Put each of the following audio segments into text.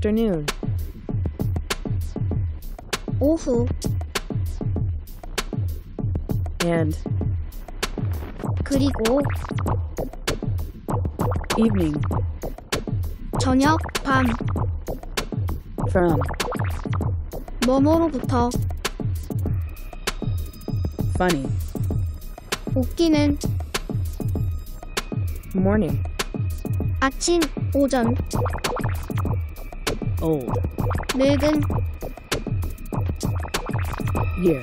afternoon, 오후, and 그리고 evening, 저녁, 밤, from 뭐뭐로부터 funny, 웃기는 morning, 아침, 오전, old, 늙은 year,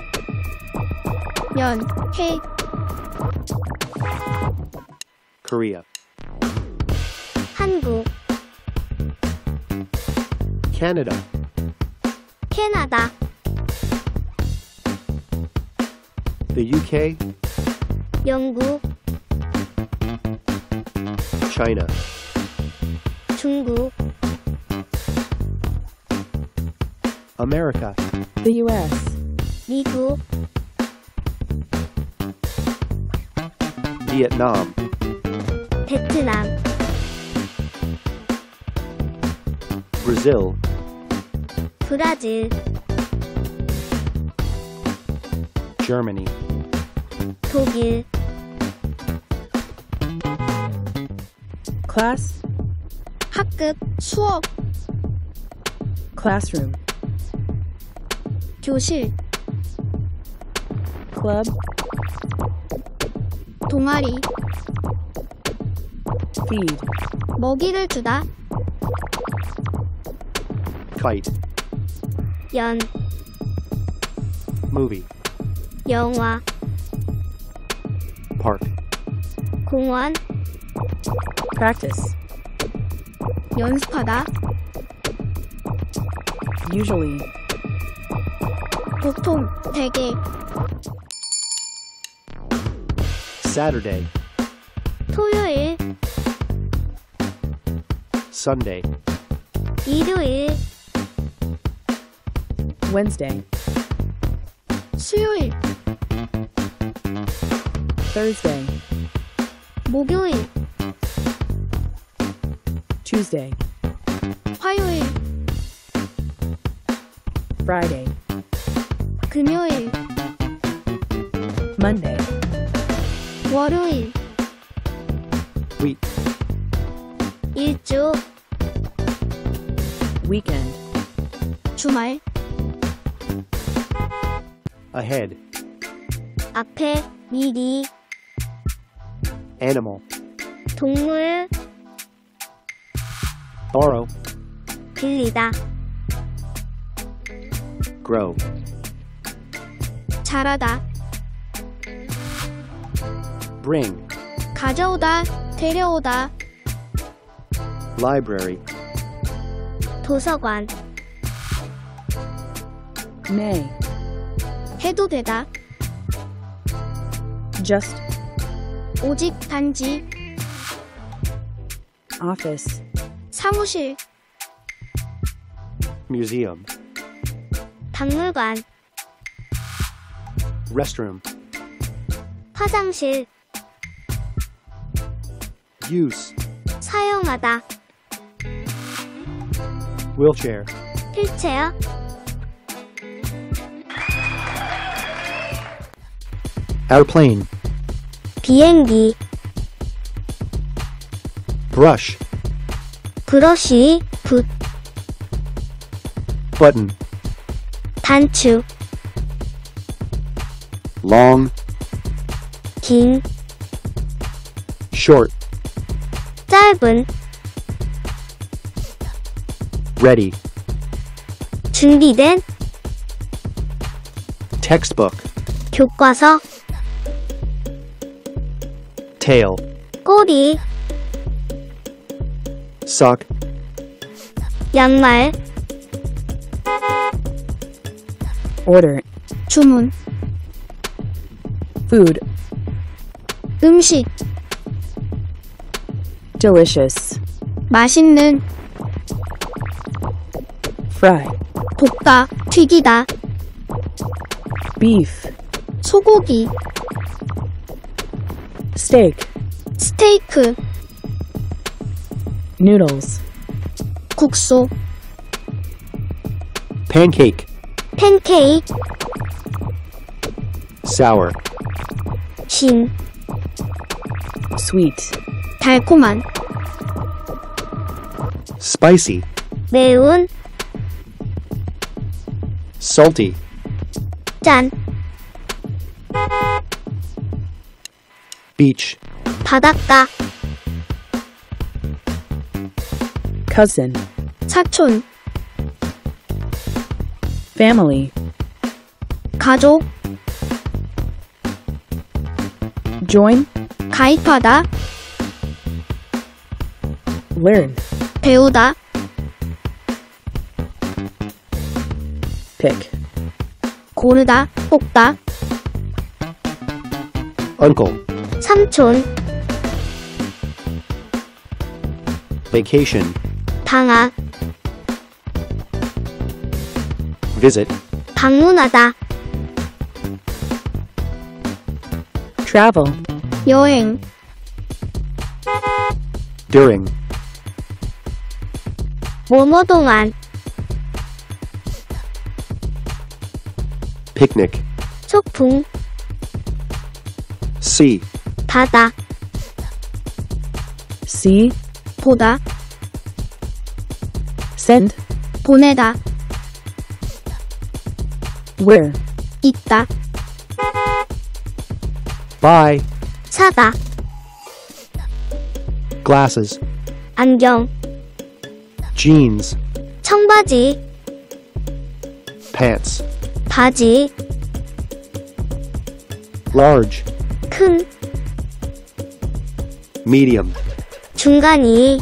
년, 해, Korea, 한국, Canada, 캐나다, the UK, 영국, China, 중국, America, the US, 미국, Vietnam, 베트남, Brazil, 브라질, Germany, 독일, class, 학급, 수업, classroom, 교실, club, 동아리, feed, 먹이를 주다, kite, 연, movie, 영화, park, 공원, practice, 연습하다, usually, 보통, 대개, Saturday, 토요일, Sunday, 일요일, Wednesday, 수요일, Thursday, 목요일, Tuesday, 화요일, Friday, 금요일, Monday, 월요일, week, 일주, weekend, 주말, ahead, 앞에, 미리, animal, 동물, borrow, 빌리다, grow, 자라다, bring, 가져오다, 데려오다, library, 도서관, may, 해도 되다, just, 오직 단지, office, 사무실, museum, 박물관, restroom, 화장실, use, 사용하다, wheelchair, 휠체어, airplane, 비행기, brush, 브러쉬, 붓, button, 단추, long, 긴, short, 짧은, ready, 준비된, textbook, 교과서, tail, 꼬리, sock, 양말, order, 주문, food, 음식, delicious, 맛있는, fry, 볶아, 튀기다, beef, 소고기, steak, 스테이크, noodles, 국소, pancake, 팬케이크, sour, 신, Sweet. 달콤한, spicy, 매운, salty, 짠, beach, 바닷가, Cousin. 사촌, Family. 가족, Join. 가입하다, Learn. 배우다, Pick. 고르다, 뽑다, uncle, 삼촌, vacation, 방학, visit, 방문하다, Travel. 여행, during, 뭐뭐 동안, picnic, 소풍, see, 바다, See. 보다, Send. 보내다, Where. 있다, buy, 사다, glasses, 안경, jeans, 청바지, pants, 바지, large, 큰, medium, 중간이,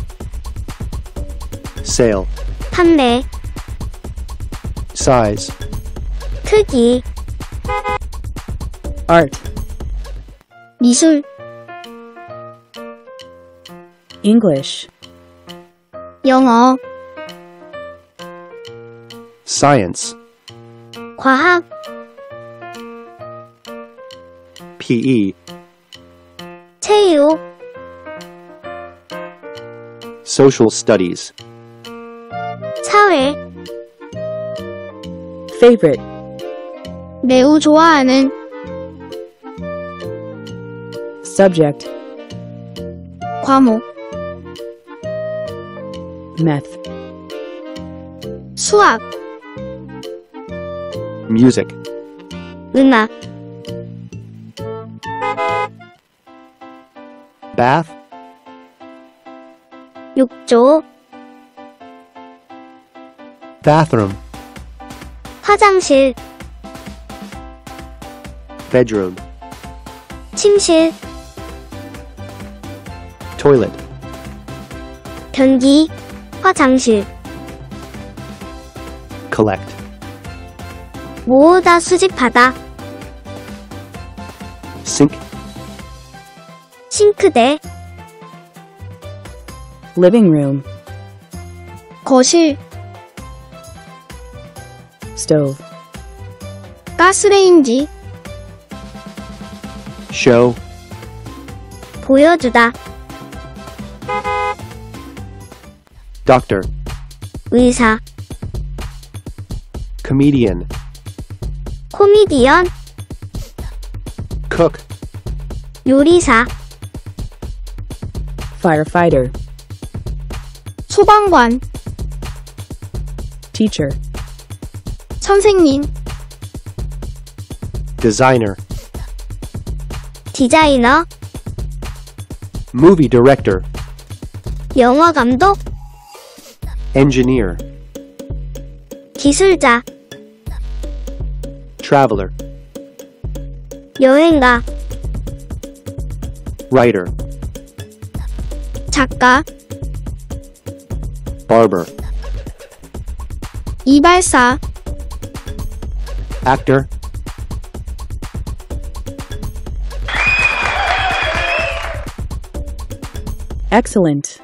sale, 판매, size, 크기, Art. 미술, English. 영어, science, 과학, PE, 체육, social studies, 사회, Favorite. 매우 좋아하는, Subject. 과목, Meth. 수학, music, 음악, bath, 욕조, bathroom, 화장실, bedroom, 침실, toilet, 변기, 화장실, collect, 모으다 수집하다, sink, 싱크대, Living room. 거실, Stove. 가스레인지, show, 보여주다, doctor, 의사, comedian, 코미디언, cook, 요리사, Firefighter. 소방관, Teacher. 선생님, designer, 디자이너, movie director, 영화 감독, engineer, 기술자, traveler, 여행가, writer, 작가, barber, 이발사, actor, Excellent.